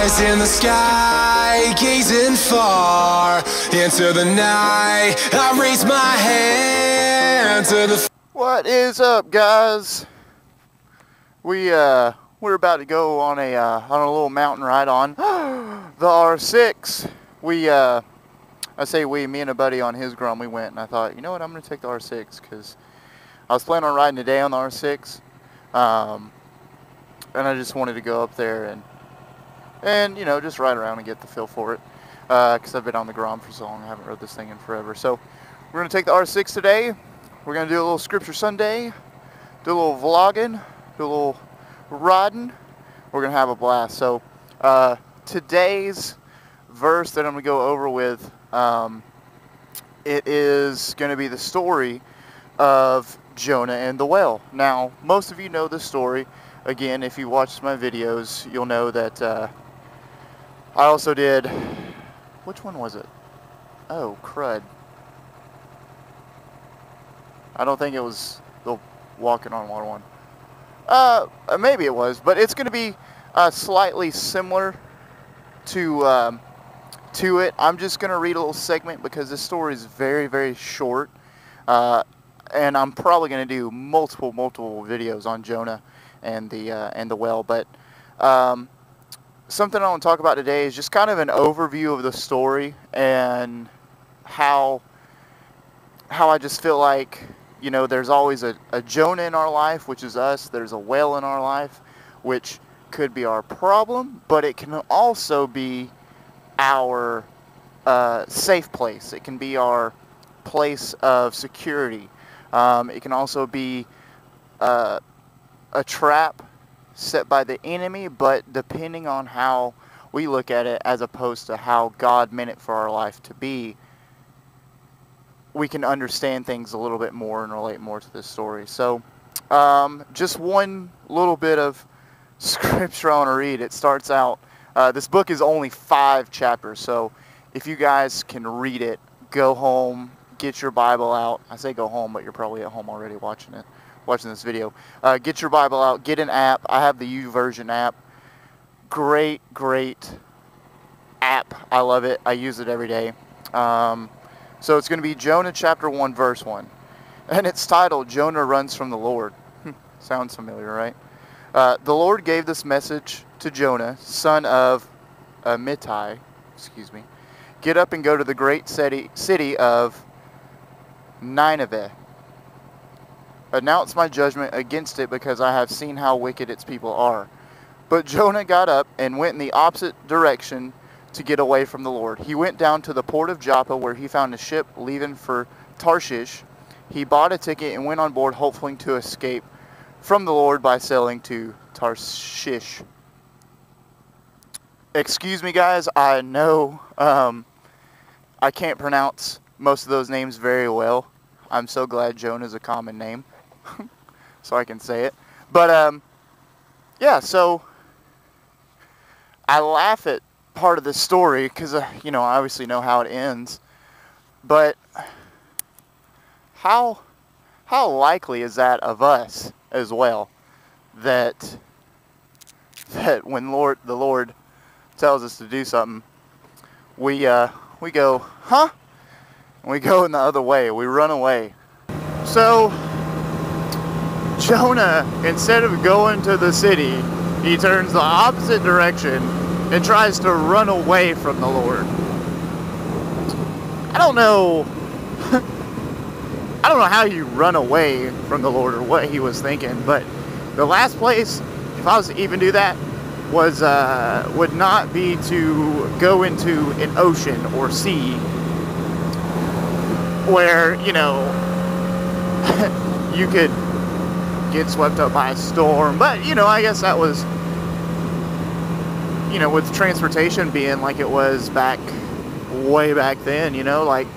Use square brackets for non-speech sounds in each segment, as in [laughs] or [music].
eyes in the sky, gazing far into the night. I raise my hand to the. What is up, guys? We uh, we're about to go on a uh, on a little mountain ride on [gasps] the R6. We uh, I say we, me and a buddy on his Grom, we went, and I thought, you know what, I'm gonna take the R6 because I was planning on riding today on the R6, um, and I just wanted to go up there and and you know just ride around and get the feel for it because I've been on the Grom for so long, I haven't rode this thing in forever. So we're gonna take the R6 today. We're gonna do a little Scripture Sunday, do a little vlogging, do a little riding. We're gonna have a blast. So uh, today's verse that I'm gonna go over with, um, it is gonna be the story of Jonah and the whale. Now, most of you know this story. Again, if you watched my videos, you'll know that uh, I also did. Which one was it? Oh, crud. I don't think it was the walking on water one. Uh, maybe it was, but it's going to be uh, slightly similar to um, to it. I'm just going to read a little segment because this story is very, very short, uh, and I'm probably going to do multiple, multiple videos on Jonah and the uh, and the whale. But um, something I want to talk about today is just kind of an overview of the story and how how I just feel like you know, there's always a, a Jonah in our life, which is us. There's a whale in our life, which could be our problem, but it can also be our uh, safe place. It can be our place of security. Um, it can also be uh, a trap set by the enemy, but depending on how we look at it as opposed to how God meant it for our life to be, we can understand things a little bit more and relate more to this story. So, um, just one little bit of [laughs] scripture I want to read. It starts out, uh, this book is only five chapters, so if you guys can read it, go home, get your Bible out. I say go home, but you're probably at home already watching it, watching this video. Uh, get your Bible out, get an app. I have the YouVersion app. Great, great app. I love it. I use it every day. Um, so it's going to be Jonah chapter 1, verse 1. [laughs] And it's titled, Jonah Runs from the Lord. Sounds familiar, right? Uh, the Lord gave this message to Jonah, son of Amittai, excuse me. Get up and go to the great city, city of Nineveh. Announce my judgment against it because I have seen how wicked its people are. But Jonah got up and went in the opposite direction to get away from the Lord. He went down to the port of Joppa where he found a ship leaving for Tarshish. He bought a ticket and went on board, hoping to escape from the Lord by sailing to Tarshish. Excuse me, guys. I know um, I can't pronounce most of those names very well. I'm so glad Jonah is a common name, [laughs] so I can say it. But um, yeah, so I laugh at part of the story because uh, you know I obviously know how it ends, but how how likely is that of us as well that that when Lord the Lord tells us to do something, we uh, we go huh, and we go in the other way. We run away. So Jonah, instead of going to the city, he turns the opposite direction and tries to run away from the Lord. I don't know. [laughs] I don't know how you run away from the Lord or what he was thinking, but the last place, if I was to even do that, was uh, would not be to go into an ocean or sea where you know [laughs] you could get swept up by a storm. But you know, I guess that was you know, with transportation being like it was back way back then, you know, like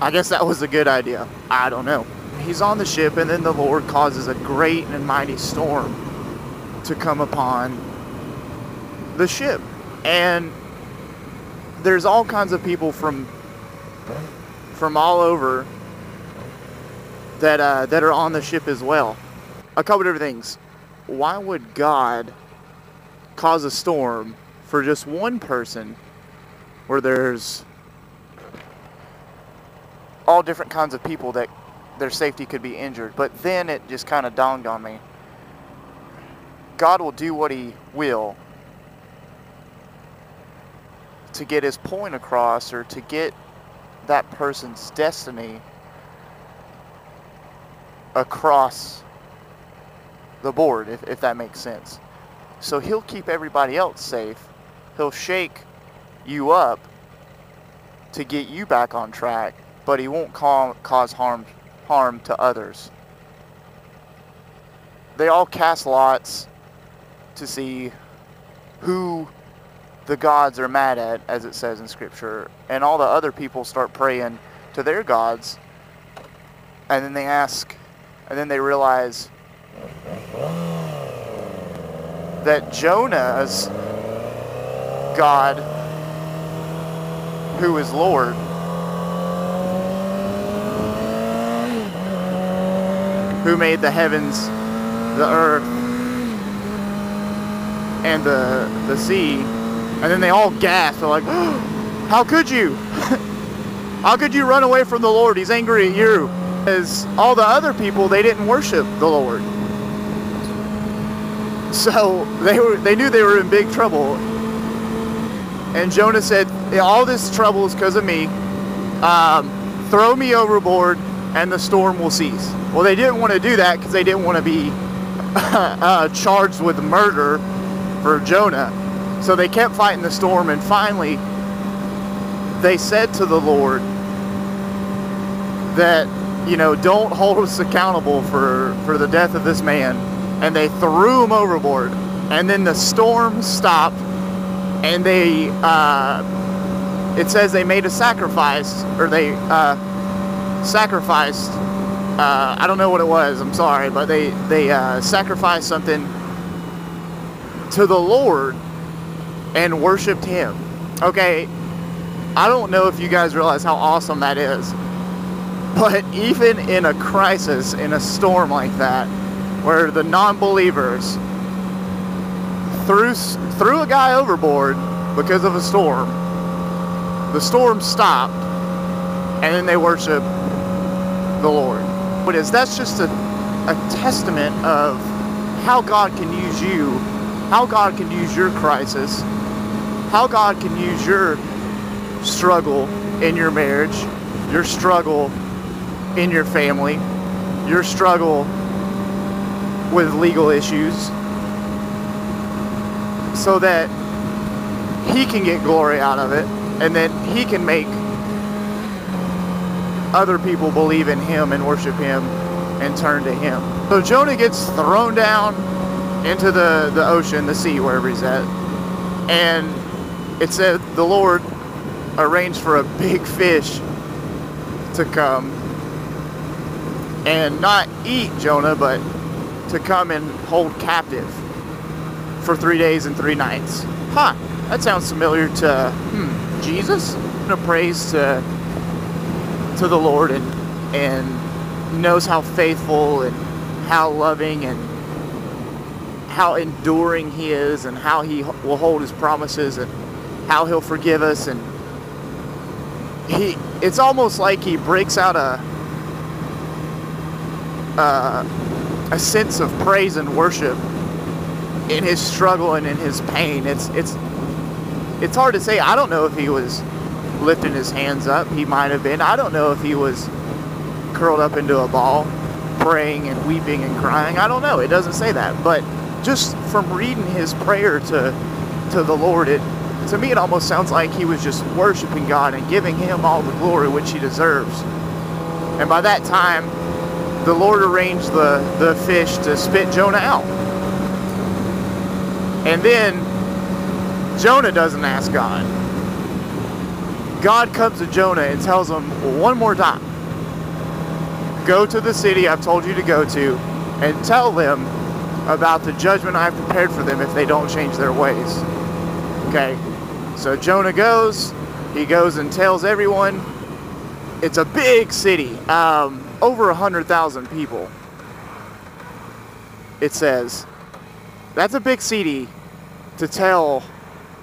I guess that was a good idea. I don't know. He's on the ship and then the Lord causes a great and mighty storm to come upon the ship. And there's all kinds of people from from all over that uh, that are on the ship as well. A couple different things. Why would God cause a storm for just one person where there's all different kinds of people that their safety could be injured. But then it just kind of dawned on me. God will do what he will to get his point across or to get that person's destiny across the board, if, if that makes sense. So he'll keep everybody else safe. He'll shake you up to get you back on track, but he won't ca- cause harm harm to others. They all cast lots to see who the gods are mad at, as it says in Scripture, and all the other people start praying to their gods, and then they ask, and then they realize that Jonah's God, who is Lord, who made the heavens, the earth, and the the sea, and then they all gasp. They're like, [gasps] "How could you? [laughs] How could you run away from the Lord? He's angry at you." As all the other people, they didn't worship the Lord, so [laughs] they were they knew they were in big trouble. And Jonah said, "All this trouble is because of me. Um, throw me overboard, and the storm will cease." Well, they didn't want to do that because they didn't want to be [laughs] uh, charged with murder for Jonah. So they kept fighting the storm, and finally, they said to the Lord that, you know, don't hold us accountable for, for the death of this man. And they threw him overboard. And then the storm stopped, and they, uh, it says they made a sacrifice, or they uh, sacrificed uh, I don't know what it was. I'm sorry, but they they uh, sacrificed something to the Lord and worshipped Him. Okay, I don't know if you guys realize how awesome that is, [laughs] but even in a crisis, in a storm like that, where the non-believers threw threw a guy overboard because of a storm, the storm stopped, and then they worship the Lord. What is that's just a, a testament of how God can use you, how God can use your crisis, how God can use your struggle in your marriage, your struggle in your family, your struggle with legal issues, so that He can get glory out of it, and then He can make other people believe in him and worship him and turn to him. So Jonah gets thrown down into the, the ocean, the sea, wherever he's at. And it said the Lord arranged for a big fish to come and not eat Jonah, but to come and hold captive for three days and three nights. Huh, that sounds familiar to hmm, Jesus. A praise to to the Lord and and knows how faithful and how loving and how enduring he is and how he will hold his promises and how he'll forgive us and he it's almost like he breaks out a uh, a sense of praise and worship in his struggle and in his pain it's it's it's hard to say i don't know if he was lifting his hands up. He might have been. I don't know if he was curled up into a ball, praying and weeping and crying. I don't know. It doesn't say that. But just from reading his prayer to to the Lord, it to me it almost sounds like he was just worshiping God and giving him all the glory which he deserves. And by that time, the Lord arranged the, the fish to spit Jonah out. And then Jonah doesn't ask God. God comes to Jonah and tells him one more time go to the city I've told you to go to and tell them about the judgment I've prepared for them if they don't change their ways. Okay, so Jonah goes, he goes and tells everyone. It's a big city, um, over a 100,000 people. It says, that's a big city to tell,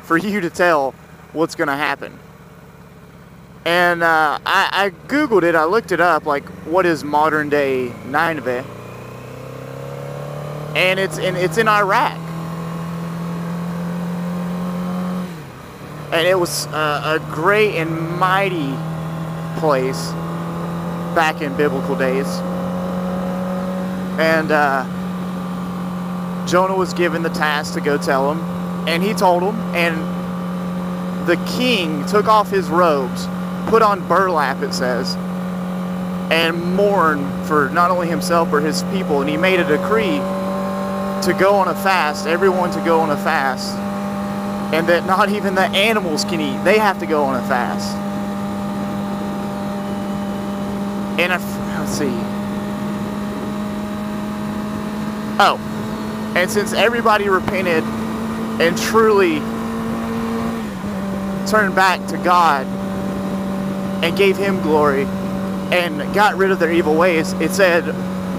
for you to tell what's going to happen. And uh, I, I Googled it, I looked it up, like, what is modern day Nineveh? And it's in, it's in Iraq. And it was uh, a great and mighty place back in biblical days. And uh, Jonah was given the task to go tell him, and he told him, and the king took off his robes, put on burlap, it says, and mourned for not only himself but his people, and he made a decree to go on a fast, everyone to go on a fast, and that not even the animals can eat. They have to go on a fast. And if, let's see. Oh, and since everybody repented and truly turned back to God and gave Him glory and got rid of their evil ways, it said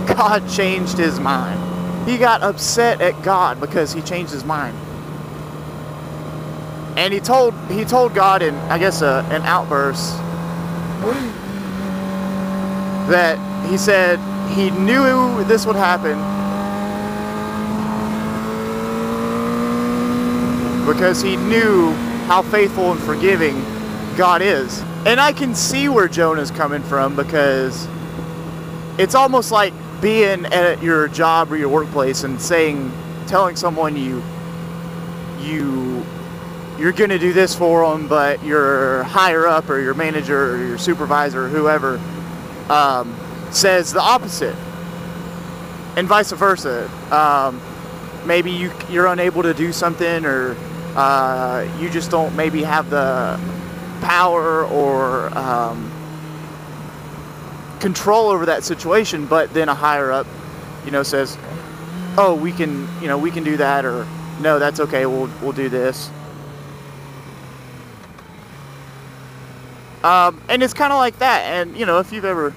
God changed His mind. He got upset at God because He changed His mind. And he told he told God in I guess a, an outburst that he said he knew this would happen because he knew how faithful and forgiving God is. And I can see where Jonah's coming from because it's almost like being at your job or your workplace and saying telling someone you you you're going to do this for them, but your higher up or your manager or your supervisor or whoever um, says the opposite, and vice versa. Um, maybe you you're unable to do something, or uh, you just don't maybe have the power or um, control over that situation. But then a higher up, you know, says, "Oh, we can, you know, we can do that," or "No, that's okay. We'll we'll do this." Um, and it's kind of like that. And, you know, if you've ever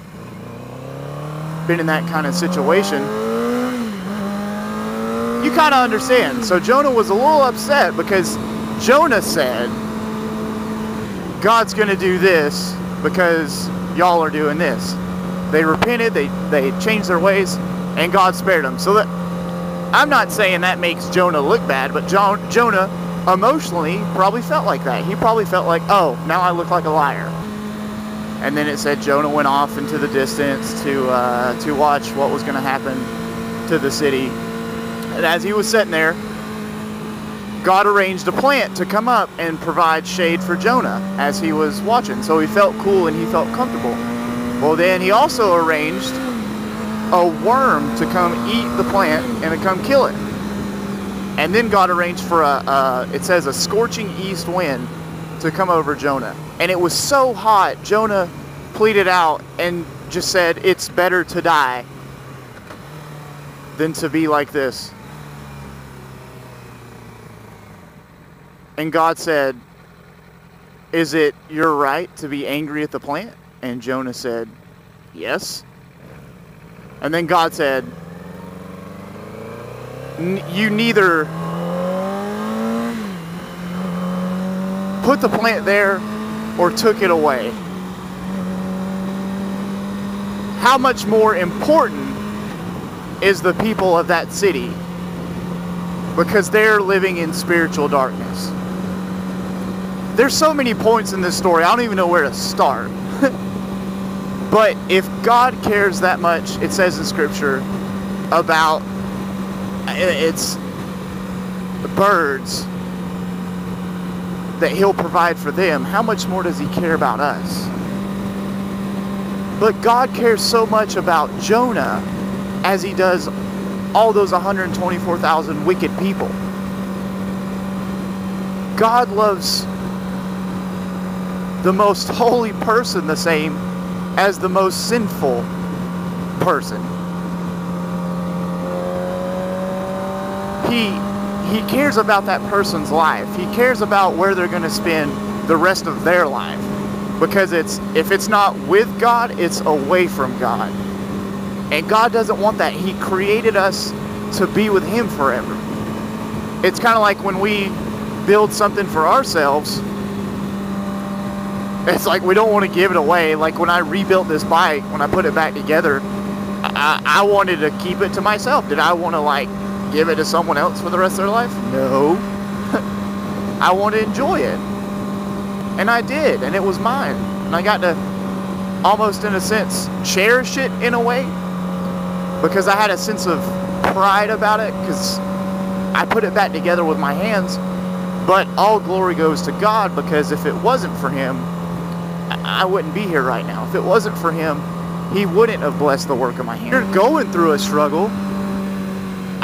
been in that kind of situation, you kind of understand. So Jonah was a little upset because Jonah said, God's going to do this because y'all are doing this. They repented, they, they changed their ways, and God spared them. So that I'm not saying that makes Jonah look bad, but jo- Jonah emotionally probably felt like that. He probably felt like, oh, now I look like a liar. And then it said Jonah went off into the distance to uh, to watch what was going to happen to the city. And as he was sitting there, God arranged a plant to come up and provide shade for Jonah as he was watching. So he felt cool and he felt comfortable. Well, then he also arranged a worm to come eat the plant and to come kill it. And then God arranged for a, a, it says, a scorching east wind to come over Jonah. And it was so hot, Jonah pleaded out and just said, It's better to die than to be like this. And God said, Is it your right to be angry at the plant? And Jonah said, Yes. And then God said, You neither put the plant there or took it away. How much more important is the people of that city because they're living in spiritual darkness. There's so many points in this story, I don't even know where to start. [laughs] but if God cares that much, it says in scripture about it's the birds that he'll provide for them, how much more does he care about us? But God cares so much about Jonah as he does all those 124,000 wicked people. God loves the most holy person the same as the most sinful person. He he cares about that person's life. He cares about where they're going to spend the rest of their life. Because it's if it's not with God, it's away from God. And God doesn't want that. He created us to be with him forever. it's kind of like when we build something for ourselves it's like we don't want to give it away like when i rebuilt this bike when i put it back together i, I wanted to keep it to myself did i want to like give it to someone else for the rest of their life no [laughs] i want to enjoy it and i did and it was mine and i got to almost in a sense cherish it in a way because i had a sense of pride about it because I put it back together with my hands, but all glory goes to God because if it wasn't for Him, I wouldn't be here right now. If it wasn't for Him, He wouldn't have blessed the work of my hands. You're going through a struggle.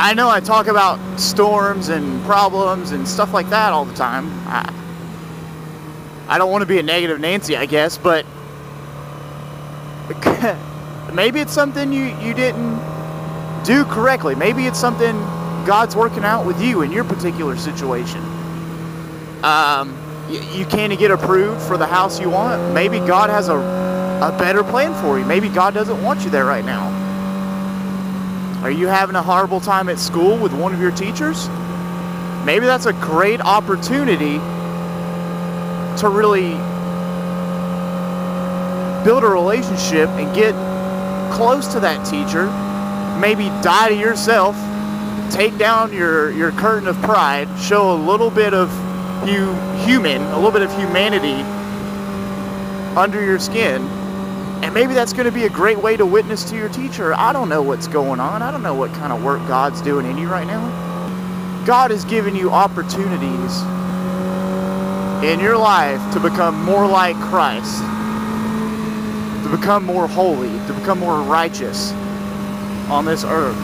I know I talk about storms and problems and stuff like that all the time. I, I don't want to be a negative Nancy, I guess, but [laughs] maybe it's something you, you didn't do correctly. Maybe it's something God's working out with you in your particular situation. Um, you, you can't get approved for the house you want. Maybe God has a, a better plan for you. Maybe God doesn't want you there right now. Are you having a horrible time at school with one of your teachers? Maybe that's a great opportunity to really build a relationship and get close to that teacher. Maybe die to yourself take down your, your curtain of pride, show a little bit of you human, a little bit of humanity under your skin, and maybe that's going to be a great way to witness to your teacher. I don't know what's going on. I don't know what kind of work God's doing in you right now. God has given you opportunities in your life to become more like Christ, to become more holy, to become more righteous on this earth.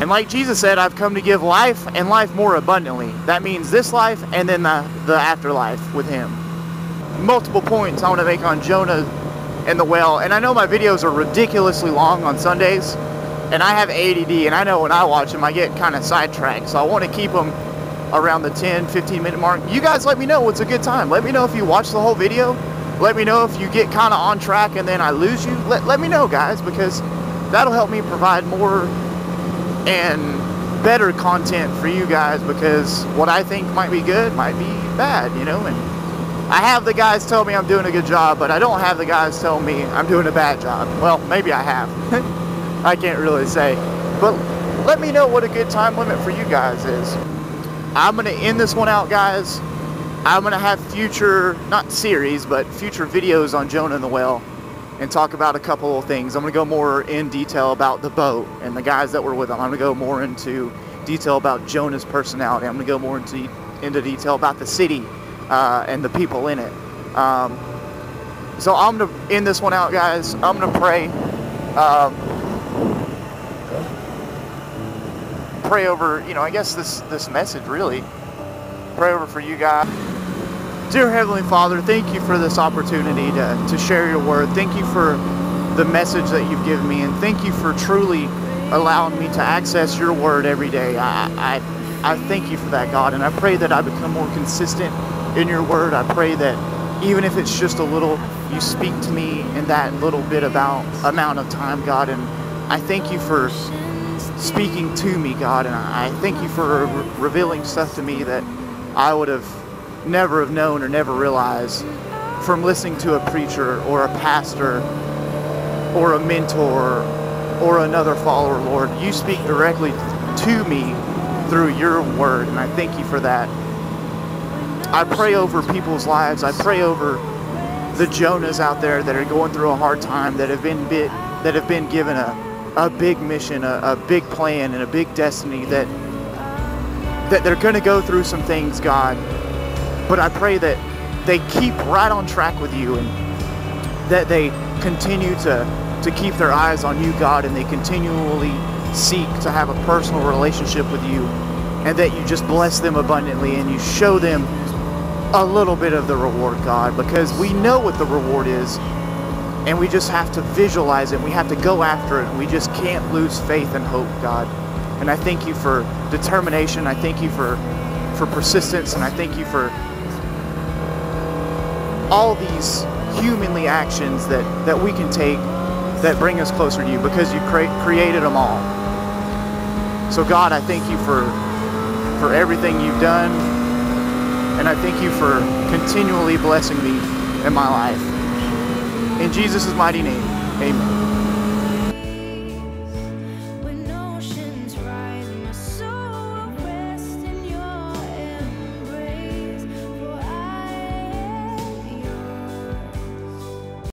And like Jesus said, I've come to give life and life more abundantly. That means this life and then the, the afterlife with him. Multiple points I want to make on Jonah and the whale. And I know my videos are ridiculously long on Sundays. And I have ADD and I know when I watch them I get kind of sidetracked. So I want to keep them around the 10, 15 minute mark. You guys let me know what's a good time. Let me know if you watch the whole video. Let me know if you get kind of on track and then I lose you. Let, let me know guys because that'll help me provide more and better content for you guys because what I think might be good might be bad, you know. And I have the guys tell me I'm doing a good job, but I don't have the guys tell me I'm doing a bad job. Well, maybe I have. [laughs] I can't really say. But let me know what a good time limit for you guys is. I'm going to end this one out, guys. I'm going to have future, not series, but future videos on Jonah and the Whale and talk about a couple of things. I'm going to go more in detail about the boat and the guys that were with him. I'm going to go more into detail about Jonah's personality. I'm going to go more into, into detail about the city uh, and the people in it. Um, so I'm to end this one out, guys. I'm to pray. Um, pray over, you know, I guess this, this message really. Pray over for you guys. Dear Heavenly Father, thank you for this opportunity to, to share your word. Thank you for the message that you've given me, and thank you for truly allowing me to access your word every day. I, I, I thank you for that, God, and I pray that I become more consistent in your word. I pray that even if it's just a little, you speak to me in that little bit about amount of time, God, and I thank you for speaking to me, God, and I thank you for re- revealing stuff to me that I would have never have known or never realized from listening to a preacher or a pastor or a mentor or another follower, Lord. You speak directly to me through your word, and I thank you for that. I pray over people's lives. I pray over the Jonahs out there that are going through a hard time, that have been bit, that have been given a, a big mission, a, a big plan, and a big destiny that that they're going to go through some things, God, but I pray that they keep right on track with you and that they continue to, to keep their eyes on you, God, and they continually seek to have a personal relationship with you and that you just bless them abundantly and you show them a little bit of the reward, God, because we know what the reward is and we just have to visualize it. We have to go after it. We just can't lose faith and hope, God. And I thank you for determination. I thank you for for persistence and I thank you for all these humanly actions that, that we can take that bring us closer to you because you cre- created them all. So God, I thank you for for everything you've done. And I thank you for continually blessing me in my life. In Jesus' mighty name, amen.